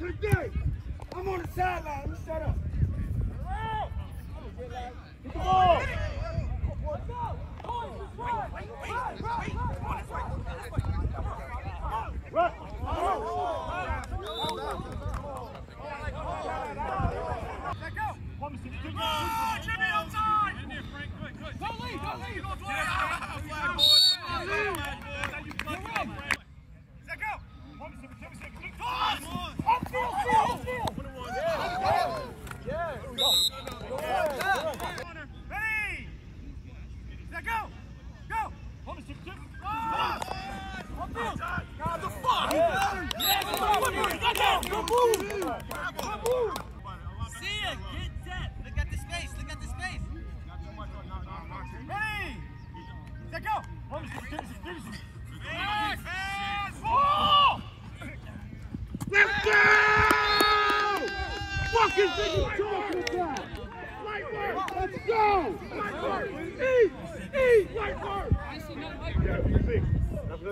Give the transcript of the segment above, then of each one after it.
today. I'm on the sideline. Let me shut up. Get. See ya! Get set! Look at the space! Look at the space! Let's go! Fucking thing Eat! Light work!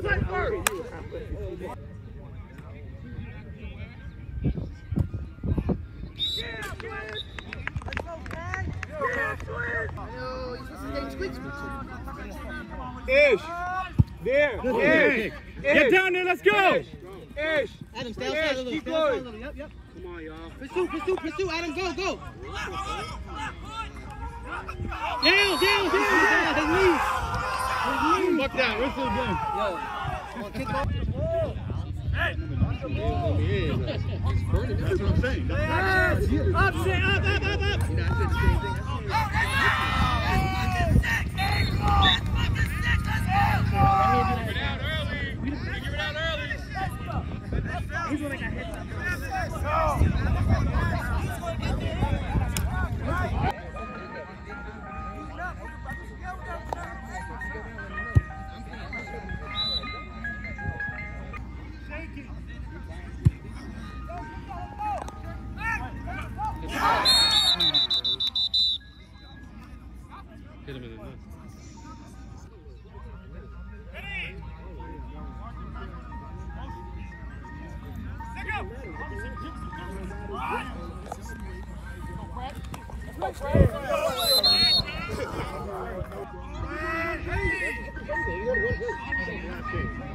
Light work! Yeah, Flynn! Yeah, Flynn! Ish! There! Ish! Get down there, let's go! Ish! Adam, stay outside a little. Keep Stay outside a going. little. Yep, yep. Come on, y'all. Pursue, pursue, pursue. Adam, go, go. Down, down, down, down. His knees. His knees. Fuck that, rest of the game. Come on, kick ball. That's what I'm saying. Up, sit, up, up, up, up. Last game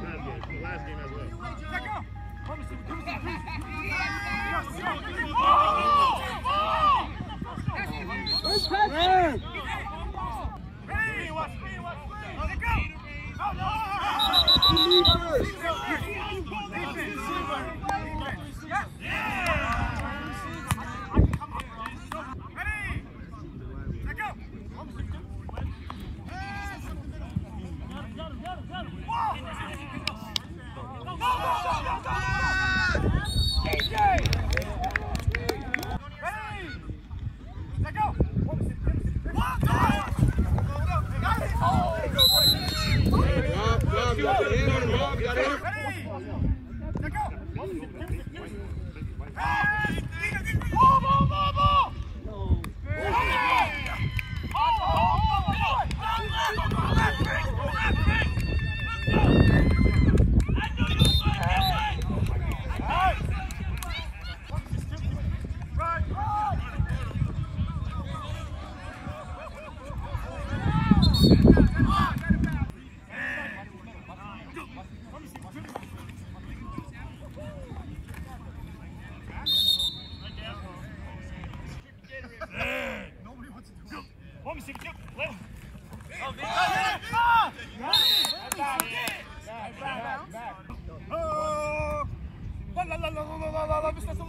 11, step to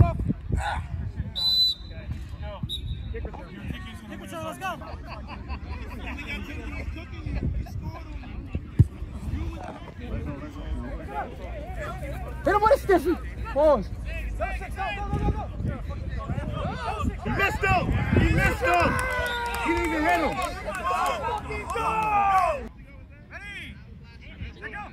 let's go. Hit him with a stiffy. Pause. He missed him. He missed him. He didn't even hit him. Ready? Let go.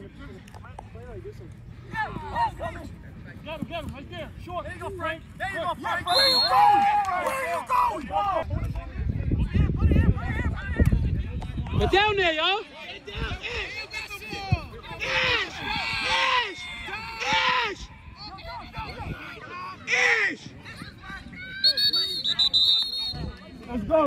Get him, get him, right there. There you go, Frank. There you go, Frank. Where you going? Where you going? Get down there, y'all. Ish! Ish! Ish! Ish! Let's go.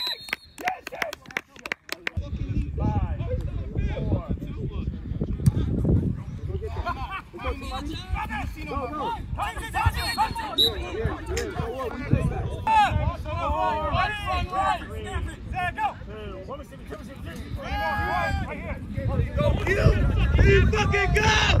go, go, go!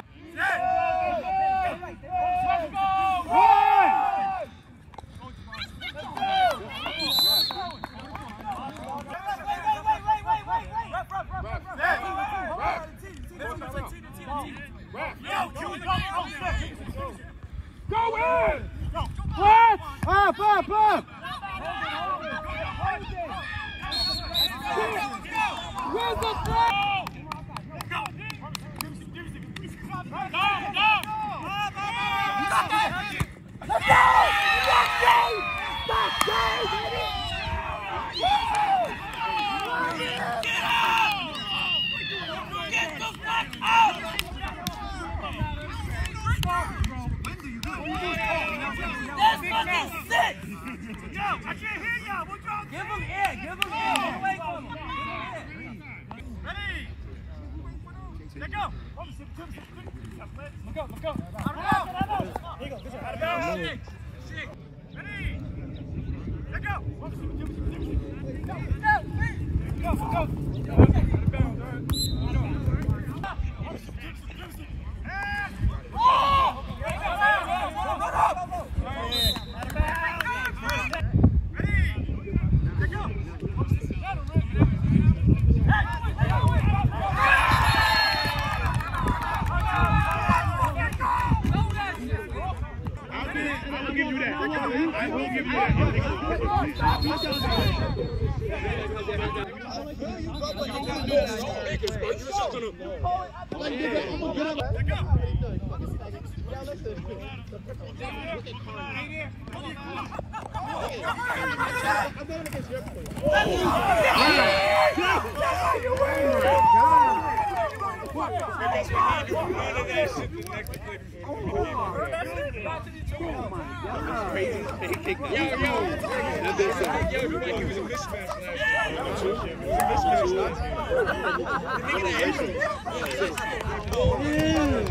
Go in! What? Up, up, up! Where's the flag? Give Look out, look out. Arba! Here you go, good job. Arba! Six. Ready? Let go! Go, go, go! We're gonna have to run to that shit the next clip crazy. Yo, yo. Yo, you was a mismatch last year. Was a mismatch last year. The nigga that hit you. Yeah.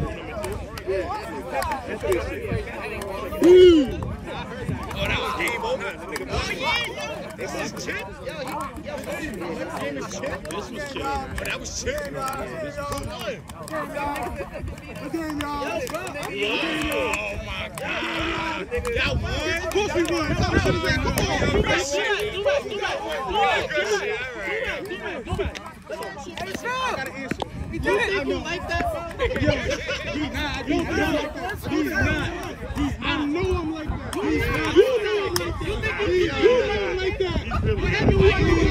Oh, that was game over. Oh yeah. oh, This is Chip. Yo, yo, this game is Chip. This was Chip. Oh, that was Chip. This was Chip. Good game, y'all. Good game, y'all. That one. Of course we won. That should have been come on. Do that shit. Do that. Do that. Do that. Do that. Do that. I got an answer. You think you like that, bro? Yo, he's not. He's not. He's not. He's not. I know I'm like that. He's not. You know I'm like that. You know I'm like that. Whatever we do.